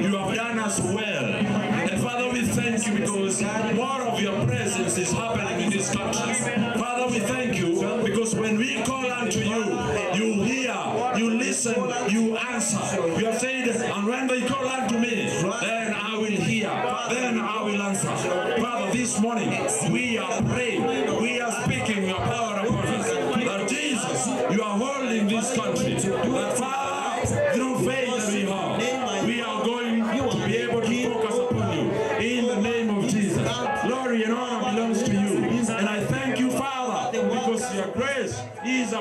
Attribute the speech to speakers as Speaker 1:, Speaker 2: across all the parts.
Speaker 1: You have done us well. And Father, we thank you because more of your presence is happening in this country. Father, we thank you because when we call unto you, you hear, you listen, you answer. You have said, and when they call unto me, then I will hear, then I will answer. Father, this morning we are praying, we are speaking your power upon us. That Jesus, you are holding this country. That Father,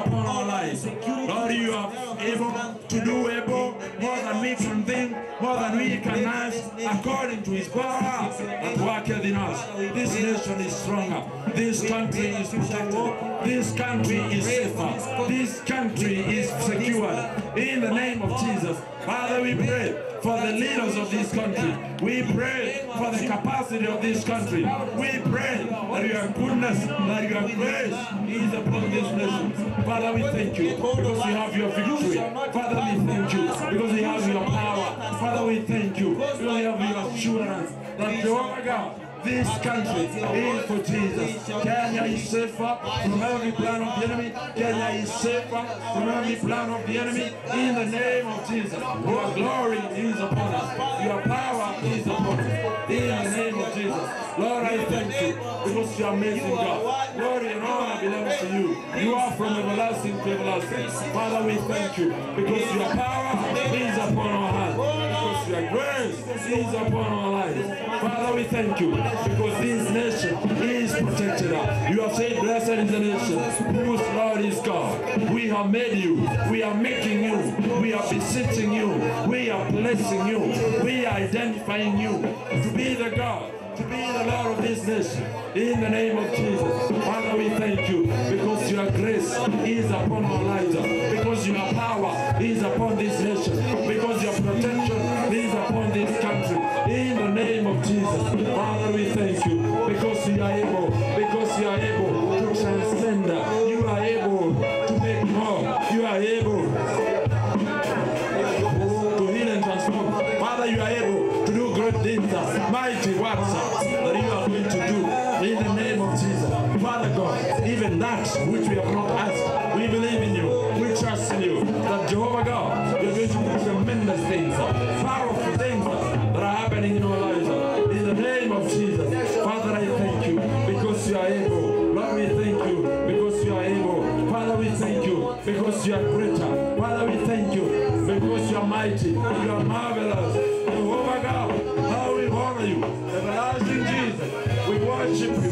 Speaker 1: upon our lives. Lord, you are able to do able more than we can think, more than we can ask, according to his power that worketh in us. This nation is stronger. This country is protected. This country is safer. This country is secured. In the name of Jesus. Father, we pray for the leaders of this country. We pray for the capacity of this country. We pray that your goodness, that your grace is upon this nation. Father, we thank you because we have your victory. Father, we thank you because we have your power. Father, we thank you because we have your assurance that God, this country is for Jesus. Kenya is safer from every plan of the enemy. Kenya is safer from every plan of the enemy. In the name of Jesus, your glory is upon us. Your power is upon us. In the name of Jesus. Lord, I thank you because you are amazing God. Glory and honor belongs to you. You are from everlasting to everlasting. Father, we thank you because your power is upon our hands. Grace is upon our lives. Father, we thank you because this nation is protected. You have said, Blessed is the nation whose Lord is God. We have made you. We are making you. We are beseeching you. We are blessing you. We are identifying you to be the God to be the Lord of this nation. In the name of Jesus. Father, we thank you because your grace is upon our lives. Because your power is upon this nation. Because your protection this country. In the name of Jesus. Father, we thank you because you are able. Because you are able to transcend. You are able to make more. You are able to heal and transform. Father, you are able to do great things, mighty works that you are going to do in the name of Jesus. Father God, even that which we have not asked, we believe in you, we trust in you, that Jehovah God, you're going to do tremendous things, powerful are mighty. You are marvelous. Jehovah God, how we honor you. Everlasting Jesus, we worship you.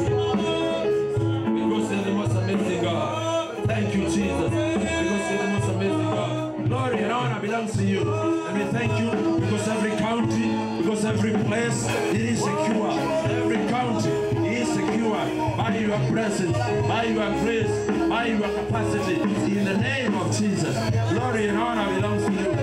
Speaker 1: Because you're the most amazing God. Thank you, Jesus. Because you're the most amazing God. Glory and honor belongs to you. And we thank you because every county, because every place is secure. Every county is secure by your presence, by your grace, by your capacity. In the name of Jesus. Glory and honor belongs to you.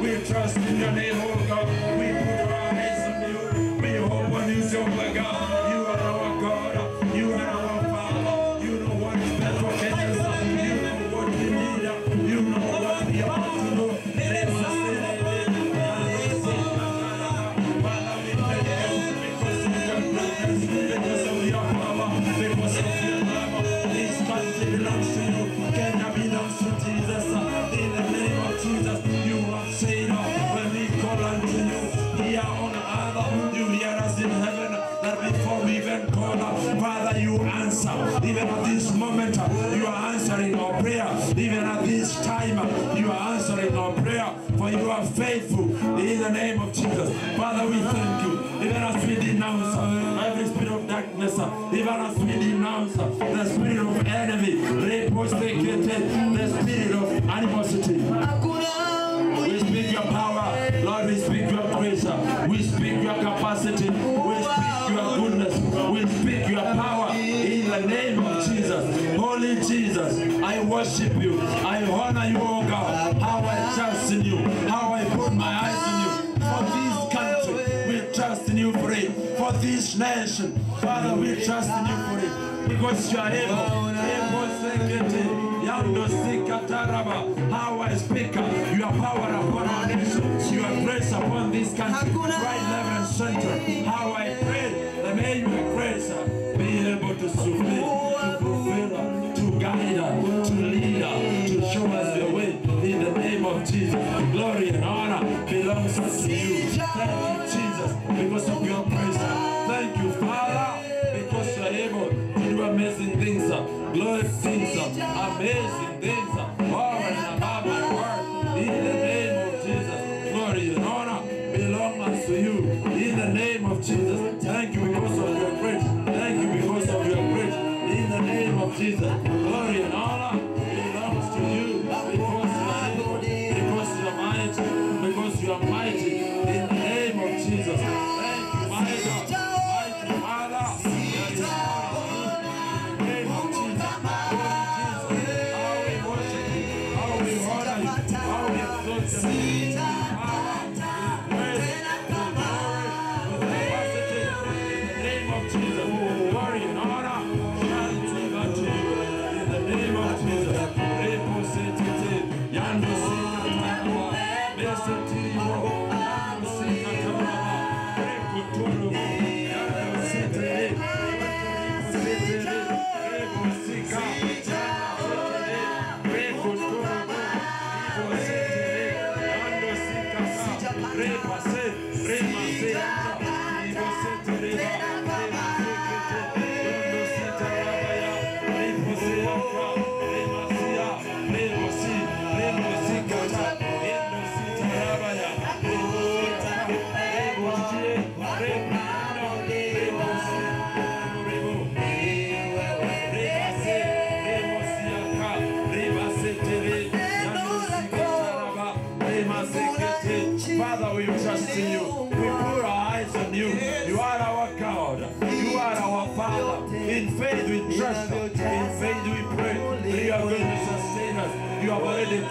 Speaker 1: We trust in your name, oh God. We put our eyes on you. We hope on you, Jehovah God. Are faithful in the name of Jesus. Father, we thank you. Even as we denounce uh, every spirit of darkness, uh, even as we denounce uh, the spirit of enemy, the spirit of animosity. We speak your power, Lord. We speak your grace. We speak your capacity. We speak your goodness. We speak your power in the name of Jesus. Holy Jesus, I worship you. I honor you, oh God. How I trust in you. This nation, Father, we trust in you for it. Because you are able. Able, second, Yando Sikataraba. How I speak your power upon our nation, your grace upon this country, right left and center. How I pray that may your grace be able to fulfill, to fulfill, to guide, us to lead, to show us the way in the name of Jesus. Glory and honor belongs unto you. Glorious things, amazing things, over and my word. In the name of Jesus, glory and honor belongs to you. In the name of Jesus, thank you because of Beso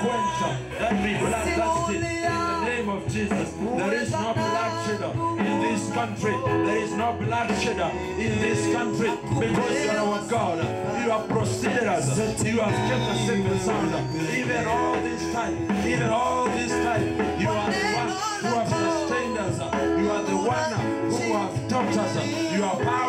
Speaker 1: already quenched every bloodthirsty. In the name of Jesus, there is no bloodshed in this country. There is no bloodshed in this country because you are our God. You have proceeded us. You have kept us safe and sound. Even all this time, even all this time, you are the one who have sustained us. You are the one who have taught us. You are power.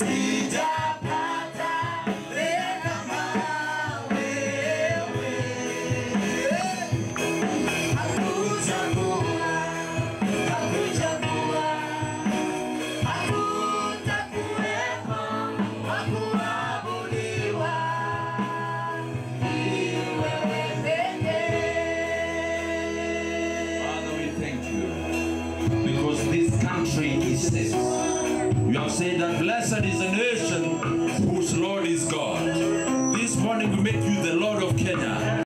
Speaker 1: see. Is the